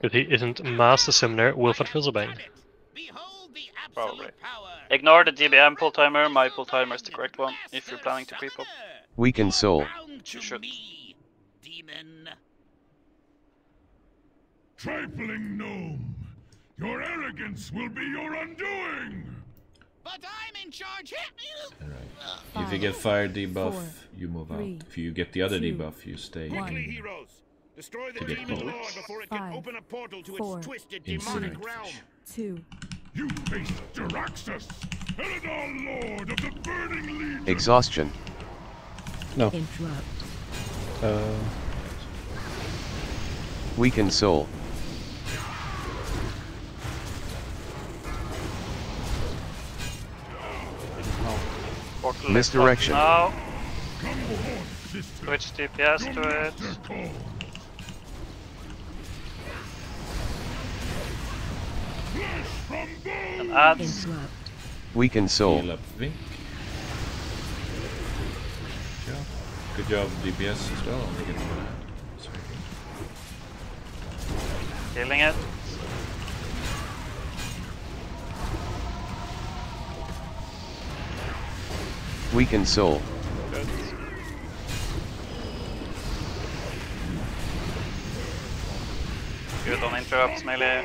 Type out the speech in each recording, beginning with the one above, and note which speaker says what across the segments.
Speaker 1: If he isn't Master Summoner Wilfred Fizzlebane.
Speaker 2: Probably. Ignore the DBM pull timer, my pull timer is the correct one, if you're planning to pre-pop.
Speaker 3: Weaken soul.
Speaker 2: You should.
Speaker 4: Demon.
Speaker 5: Trifling gnome! Your arrogance will be your undoing!
Speaker 4: But I'm in charge here.
Speaker 6: Alright. If you get fire debuff,
Speaker 7: four,
Speaker 6: you move
Speaker 7: three,
Speaker 6: out. If you get the other
Speaker 7: two,
Speaker 6: debuff, you stay.
Speaker 5: Quickly, heroes! Destroy the
Speaker 6: To get
Speaker 5: demon
Speaker 6: both.
Speaker 5: lord before it can open a portal to
Speaker 7: four,
Speaker 5: its twisted
Speaker 6: Instant
Speaker 5: demonic realm!
Speaker 7: two,
Speaker 5: You face Jaraxxus, Eredar Lord of the Burning Legion!
Speaker 3: Exhaustion.
Speaker 7: interrupt,
Speaker 1: Uh,
Speaker 3: Weaken soul.
Speaker 2: Portal
Speaker 3: Misdirection.
Speaker 2: Now,
Speaker 5: Come forth, sister!
Speaker 2: switch DPS to it.
Speaker 5: Bone!
Speaker 2: And adds.
Speaker 7: interrupt,
Speaker 3: Weaken soul.
Speaker 6: Heal up Vink. Good job. Good job, DPS as well. Only get one hand. Sorry.
Speaker 2: Killing it.
Speaker 3: Weaken soul.
Speaker 2: Good. Good on interrupts, melee.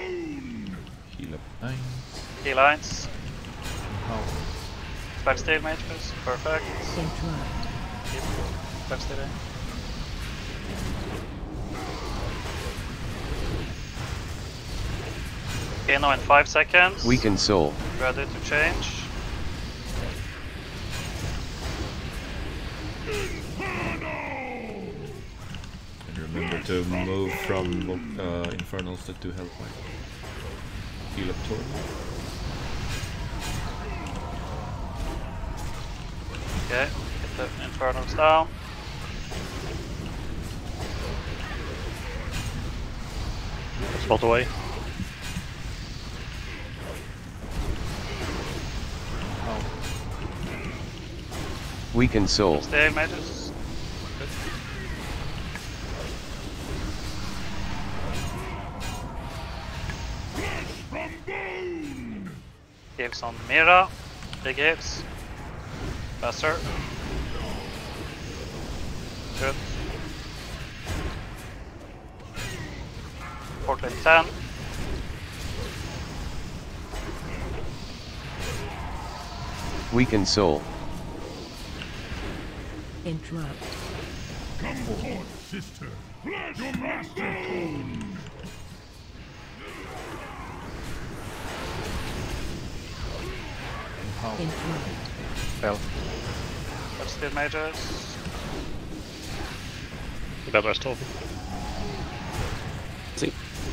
Speaker 6: Heal up 9.
Speaker 2: Key lines.
Speaker 6: Power.
Speaker 2: Spell steal mages. Perfect.
Speaker 7: interrupt,
Speaker 2: Keep spell stealing. Okay, now in 5 seconds.
Speaker 3: Weaken soul.
Speaker 2: Ready to change.
Speaker 6: And remember to move from uh, infernals that do health. Heal up Torn.
Speaker 2: Okay, get the infernals down.
Speaker 1: spot away. Oh.
Speaker 3: Weaken soul.
Speaker 2: Stay mages. Good. Heals on Mira. Big hits. Faster. Good. Portal in 10.
Speaker 3: Weaken soul.
Speaker 7: interrupt,
Speaker 5: Come forth, sister! Flesh Your master calls!
Speaker 7: interrupt,
Speaker 1: Fell.
Speaker 2: But still mages.
Speaker 1: You got rest of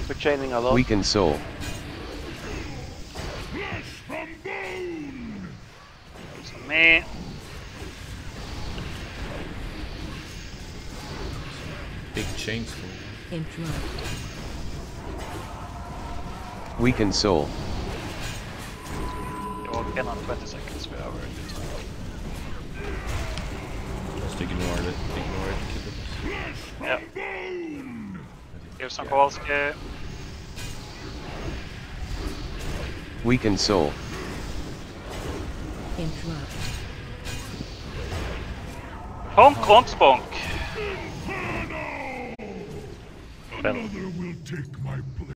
Speaker 8: We're chaining a lot.
Speaker 3: Weaken soul.
Speaker 5: Flesh from bone!
Speaker 2: Heals on me.
Speaker 6: Big chains for you.
Speaker 7: interrupt,
Speaker 3: Weaken soul.
Speaker 2: You walk in on 20 seconds. We are
Speaker 6: Just ignore it. Ignore it. Keep it.
Speaker 5: Flesh from
Speaker 2: Yeah.
Speaker 5: bone!
Speaker 2: Here's some Kowalski.
Speaker 3: Weaken soul.
Speaker 7: interrupt,
Speaker 2: Honk, honk, spunk.
Speaker 5: Another will take my